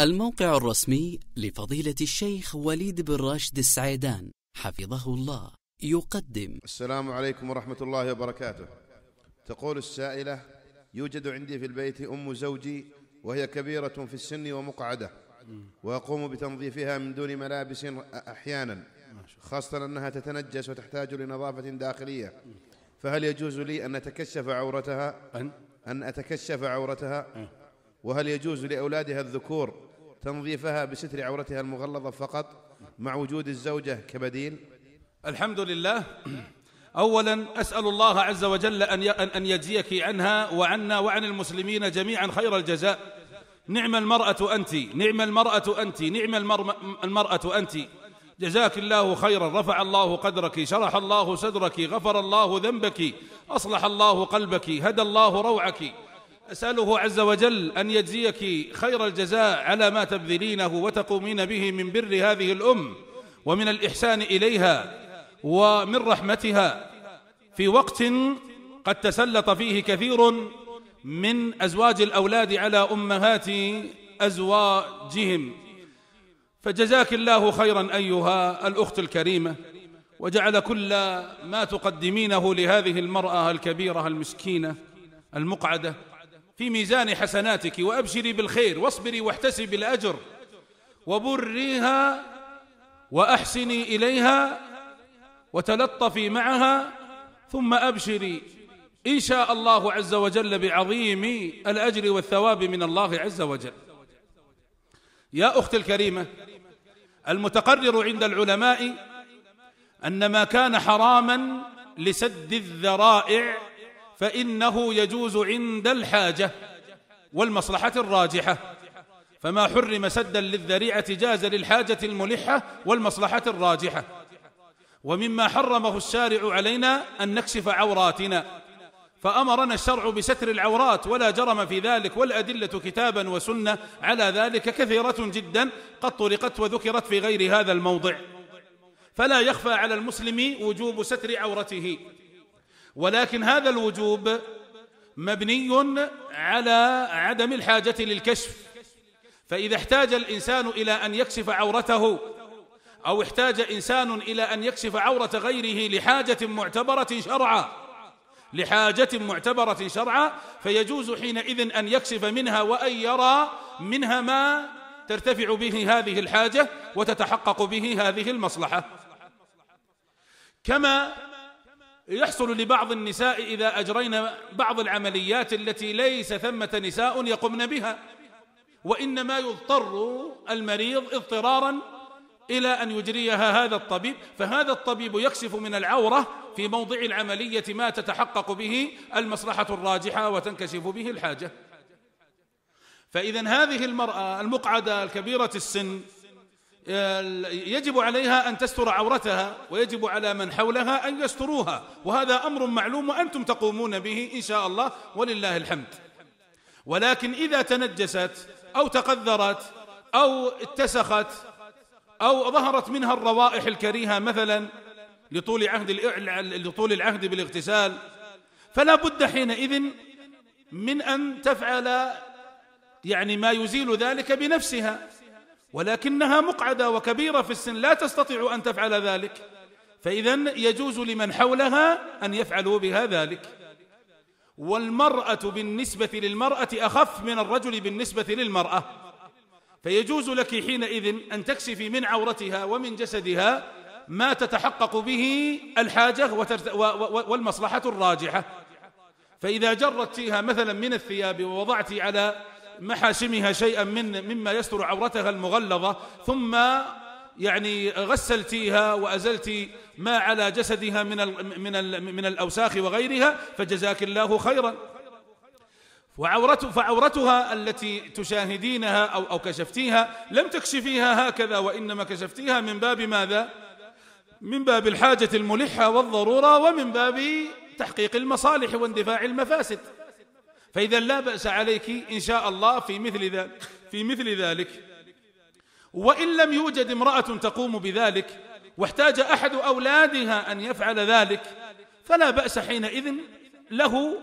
الموقع الرسمي لفضيلة الشيخ وليد بن راشد السعيدان حفظه الله. يقدم. السلام عليكم ورحمة الله وبركاته. تقول السائلة يوجد عندي في البيت أم زوجي وهي كبيرة في السن ومقعدة وأقوم بتنظيفها من دون ملابس أحيانا خاصة أنها تتنجس وتحتاج لنظافة داخلية. فهل يجوز لي أن أتكشف عورتها؟ أن؟ أن أتكشف عورتها؟ وهل يجوز لأولادها الذكور تنظيفها بستر عورتها المغلظة فقط مع وجود الزوجة كبديل؟ الحمد لله اولا أسأل الله عز وجل أن أن يجزيك عنها وعنا وعن المسلمين جميعا خير الجزاء. نعم المرأة أنت نعم المرأة أنت نعم المر- المرأة أنت. جزاك الله خيرا. رفع الله قدرك شرح الله صدرك غفر الله ذنبك أصلح الله قلبك هدى الله روعك. أسأله عز وجل أن يجزيك خير الجزاء على ما تبذلينه وتقومين به من بر هذه الأم ومن الإحسان إليها ومن رحمتها في وقت قد تسلط فيه كثير من أزواج الأولاد على أمهات أزواجهم. فجزاك الله خيرا أيها الأخت الكريمة وجعل كل ما تقدمينه لهذه المرأة الكبيرة المسكينة المقعدة في ميزان حسناتك وأبشري بالخير واصبري واحتسبي الاجر وبريها وأحسني إليها وتلطفي معها ثم أبشري إن شاء الله عز وجل بعظيم الأجر والثواب من الله عز وجل. يا أختي الكريمة المتقرر عند العلماء أن ما كان حراما لسد الذرائع فإنه يجوز عند الحاجة والمصلحة الراجحة. فما حرم سدا للذريعة جاز للحاجة الملحة والمصلحة الراجحة. ومما حرمه الشارع علينا أن نكشف عوراتنا. فأمرنا الشرع بستر العورات ولا جرم في ذلك والأدلة كتابا وسنة. على ذلك كثيرة جدا قد طرقت وذكرت في غير هذا الموضع. فلا يخفى على المسلم وجوب ستر عورته. ولكن هذا الوجوب مبني على عدم الحاجة للكشف. فإذا احتاج الإنسان إلى أن يكشف عورته أو احتاج إنسان إلى أن يكشف عورة غيره لحاجة معتبرة شرعا لحاجة معتبرة شرعا فيجوز حينئذ أن يكشف منها وأن يرى منها ما ترتفع به هذه الحاجة وتتحقق به هذه المصلحة. كما يحصل لبعض النساء إذا أجرين بعض العمليات التي ليس ثمة نساء يقمن بها وإنما يضطر المريض اضطرارا إلى أن يجريها هذا الطبيب فهذا الطبيب يكشف من العورة في موضع العملية ما تتحقق به المصلحة الراجحة وتنكشف به الحاجة. فإذا هذه المرأة المقعدة الكبيرة السن يجب عليها أن تستر عورتها ويجب على من حولها أن يستروها وهذا أمر معلوم وأنتم تقومون به إن شاء الله ولله الحمد. ولكن إذا تنجست أو تقذرت أو اتسخت أو ظهرت منها الروائح الكريهة مثلا لطول عهد لطول العهد بالاغتسال فلا بد حينئذ من أن تفعل يعني ما يزيل ذلك بنفسها. ولكنها مقعدة وكبيرة في السن لا تستطيع أن تفعل ذلك. فإذا يجوز لمن حولها أن يفعلوا بها ذلك. والمرأة بالنسبة للمرأة أخف من الرجل بالنسبة للمرأة. فيجوز لك حينئذ أن تكشفي من عورتها ومن جسدها ما تتحقق به الحاجة. والمصلحة الراجحة. فإذا جردتيها مثلا من الثياب ووضعت على محاشمها شيئا من مما يستر عورتها المغلظة ثم يعني غسلتيها وأزلت ما على جسدها من ال... من ال... من الأوساخ وغيرها فجزاك الله خيرا. وعورته فعورتها التي تشاهدينها أو, أو كشفتيها لم تكشفيها هكذا وإنما كشفتيها من باب ماذا؟ من باب الحاجة الملحة والضرورة ومن باب تحقيق المصالح واندفاع المفاسد. فإذا لا بأس عليك إن شاء الله في مثل ذلك في مثل ذلك. وإن لم يوجد امرأة تقوم بذلك واحتاج أحد أولادها أن يفعل ذلك فلا بأس حينئذ له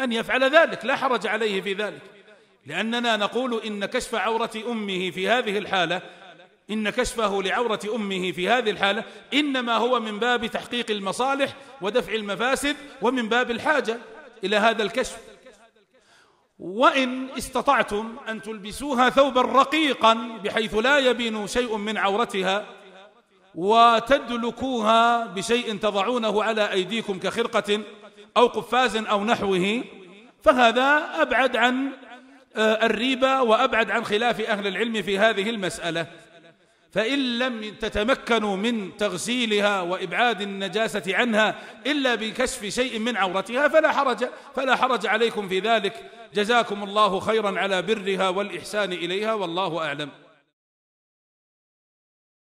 أن يفعل ذلك لا حرج عليه في ذلك. لأننا نقول إن كشف عورة أمه في هذه الحالة إن كشفه لعورة أمه في هذه الحالة إنما هو من باب تحقيق المصالح ودفع المفاسد ومن باب الحاجة. إلى هذا الكشف. وإن استطعتم أن تلبسوها ثوبا رقيقا بحيث لا يبين شيء من عورتها وتدلكوها بشيء تضعونه على أيديكم كخرقة أو قفاز أو نحوه فهذا أبعد عن آه، الريبة وأبعد عن خلاف أهل العلم في هذه المسألة. فإن لم تتمكنوا من تغسيلها وإبعاد النجاسة عنها إلا بكشف شيء من عورتها فلا حرج فلا حرج عليكم في ذلك. جزاكم الله خيرا على برها والإحسان إليها والله أعلم.